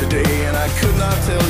today, and I could not tell you